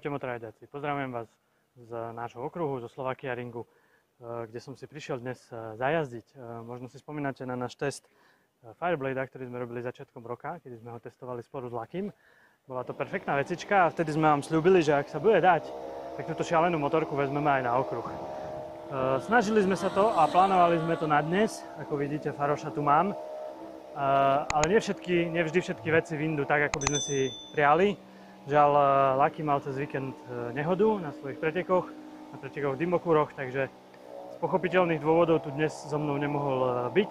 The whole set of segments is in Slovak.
Čaute motorajďaci, pozdravujem vás z nášho okruhu, zo Slovakia Ringu, eh, kde som si prišiel dnes eh, zajazdiť. Eh, možno si spomínate na náš test Fireblade, ktorý sme robili začiatkom roka, kedy sme ho testovali spolu s Lakým. Bola to perfektná vecička a vtedy sme vám slúbili, že ak sa bude dať, tak túto šialenú motorku vezmeme aj na okruh. Snažili sme sa to a plánovali sme to na dnes, ako vidíte, Faroša tu mám. Ale nie, všetky, nie vždy všetky veci vyndú tak, ako by sme si priali. Žiaľ, eh, Lucky mal cez víkend eh, nehodu na svojich pretekoch, na pretekoch v Dimbokúroch, takže z pochopiteľných dôvodov tu dnes so mnou nemohol eh, byť.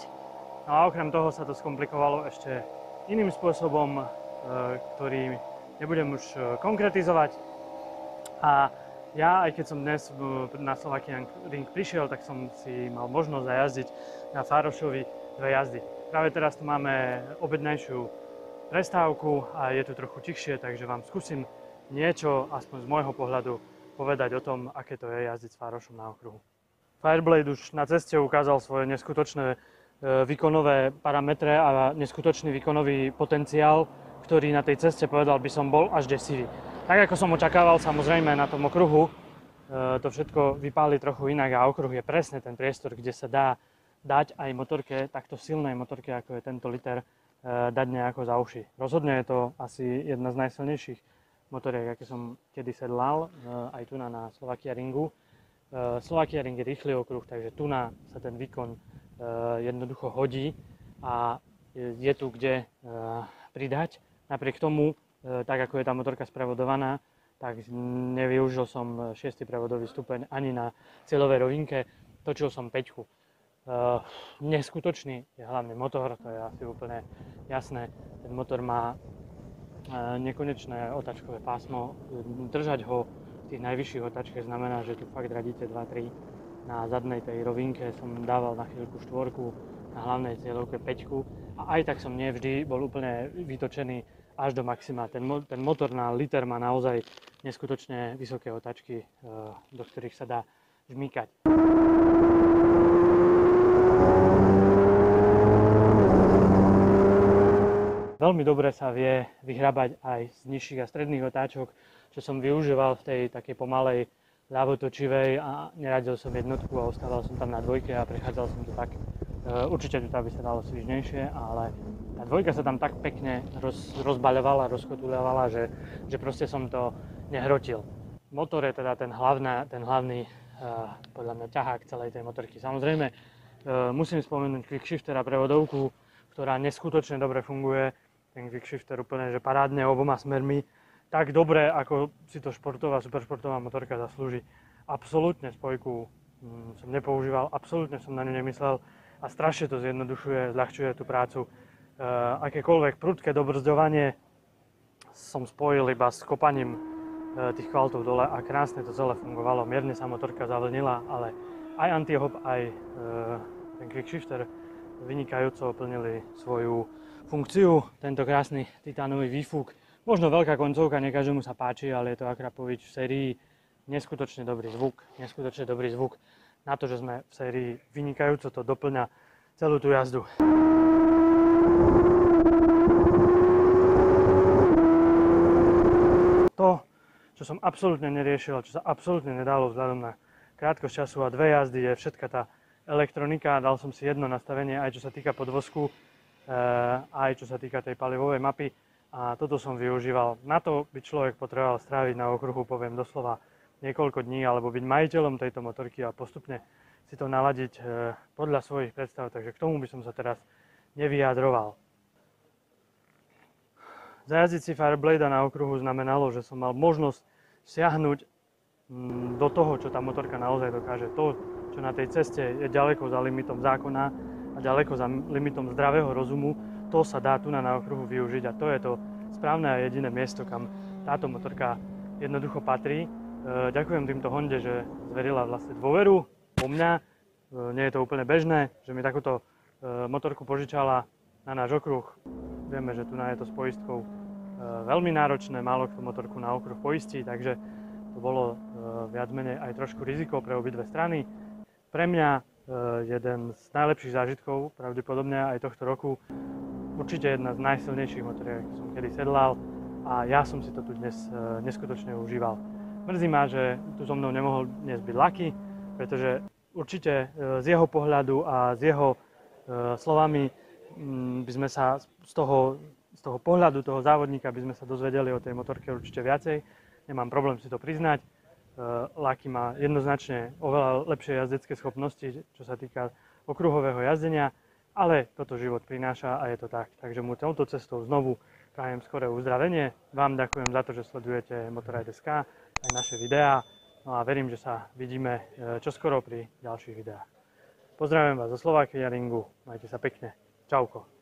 No a okrem toho sa to skomplikovalo ešte iným spôsobom, ktorý nebudem už konkretizovať. A ja, aj keď som dnes na Slovakian Ring prišiel, tak som si mal možnosť zajazdiť na Fárošovi dve jazdy. Práve teraz tu máme obednejšiu prestávku a je tu trochu tichšie, takže vám skúsim niečo, aspoň z môjho pohľadu, povedať o tom, aké to je jazdiť s Fárošom na okruhu. Fireblade už na ceste ukázal svoje neskutočné e, výkonové parametre a neskutočný výkonový potenciál, ktorý na tej ceste, povedal by som, bol až desivý. Tak ako som očakával, samozrejme na tom okruhu e, to všetko vypáli trochu inak a okruh je presne ten priestor, kde sa dá dať aj motorke, takto silnej motorke, ako je tento liter, dať nejako za uši. Rozhodne je to asi jedna z najsilnejších motoriek, aké som kedy sedlal, eh, aj tu na, na Slovakia Ringu. Eh, Slovakia Ring je rýchly okruh, takže tu na sa ten výkon jednoducho hodí a je tu kde pridať. Napriek tomu, tak ako je tá motorka spravodovaná, tak nevyužil som 6. prevodový stupeň ani na cieľovej rovinke, točil som 5 Uh, neskutočný je hlavný motor, to je asi úplne jasné. Ten motor má uh, nekonečné otačkové pásmo. Držať ho v tých najvyšších otačkách znamená, že tu fakt radíte 2-3. Na zadnej tej rovinke som dával na chvíľku štvorku, na hlavnej cieľovke 5 a aj tak som nevždy bol úplne vytočený až do maxima. Ten, mo- ten motor na liter má naozaj neskutočne vysoké otačky, uh, do ktorých sa dá žmýkať. Veľmi dobre sa vie vyhrabať aj z nižších a stredných otáčok, čo som využíval v tej takej pomalej ľavotočivej a neradil som jednotku a ostával som tam na dvojke a prechádzal som to tak. E, určite to by sa dalo svižnejšie, ale tá dvojka sa tam tak pekne roz, rozbaľovala, rozkotuľovala, že, že proste som to nehrotil. Motor je teda ten, hlavná, ten hlavný, uh, podľa mňa, ťahák celej tej motorky. Samozrejme, uh, musím spomenúť quickshifter a prevodovku, ktorá neskutočne dobre funguje ten quickshifter úplne, že parádne oboma smermi, tak dobre, ako si to športová, superšportová motorka zaslúži. Absolútne spojku mm, som nepoužíval, absolútne som na ňu nemyslel a strašne to zjednodušuje, zľahčuje tú prácu. E, akékoľvek prudké dobrzďovanie som spojil iba s kopaním e, tých kvaltov dole a krásne to celé fungovalo. Mierne sa motorka zavlnila, ale aj antihop, aj e, ten quickshifter vynikajúco plnili svoju funkciu, tento krásny titánový výfuk. Možno veľká koncovka, ne každému sa páči, ale je to Akrapovič v sérii. Neskutočne dobrý zvuk, neskutočne dobrý zvuk na to, že sme v sérii vynikajúco to doplňa celú tú jazdu. To, čo som absolútne neriešil čo sa absolútne nedalo vzhľadom na krátkosť času a dve jazdy, je všetka tá elektronika. Dal som si jedno nastavenie, aj čo sa týka podvozku, aj čo sa týka tej palivovej mapy. A toto som využíval. Na to by človek potreboval stráviť na okruhu, poviem doslova, niekoľko dní, alebo byť majiteľom tejto motorky a postupne si to naladiť eh, podľa svojich predstav. Takže k tomu by som sa teraz nevyjadroval. Zajazdiť si Fireblade na okruhu znamenalo, že som mal možnosť siahnuť mm, do toho, čo tá motorka naozaj dokáže. To, čo na tej ceste je ďaleko za limitom zákona, a ďaleko za limitom zdravého rozumu, to sa dá tu na okruhu využiť a to je to správne a jediné miesto, kam táto motorka jednoducho patrí. E, ďakujem týmto Honde, že zverila vlastne dôveru po mňa. E, nie je to úplne bežné, že mi takúto e, motorku požičala na náš okruh. Vieme, že tu na je to s poistkou veľmi náročné, málo kto motorku na okruh poistí, takže to bolo viac menej aj trošku riziko pre obidve strany. Pre mňa jeden z najlepších zážitkov, pravdepodobne aj tohto roku. Určite jedna z najsilnejších motoriek, som kedy sedlal a ja som si to tu dnes eh, neskutočne užíval. Mrzí ma, že tu so mnou nemohol dnes byť Laky, pretože určite e, z jeho pohľadu a z jeho e, slovami mm, by sme sa z toho, z toho pohľadu toho závodníka by sme sa dozvedeli o tej motorke určite viacej. Nemám problém si to priznať. Laky má jednoznačne oveľa lepšie jazdecké schopnosti, čo sa týka okruhového jazdenia, ale toto život prináša a je to tak. Takže mu touto cestou znovu prajem skoré uzdravenie. Vám ďakujem za to, že sledujete Motorride.sk aj naše videá. No a verím, že sa vidíme e, čoskoro pri ďalších videách. Pozdravujem vás zo Slovakia Ringu. Majte sa pekne. Čauko.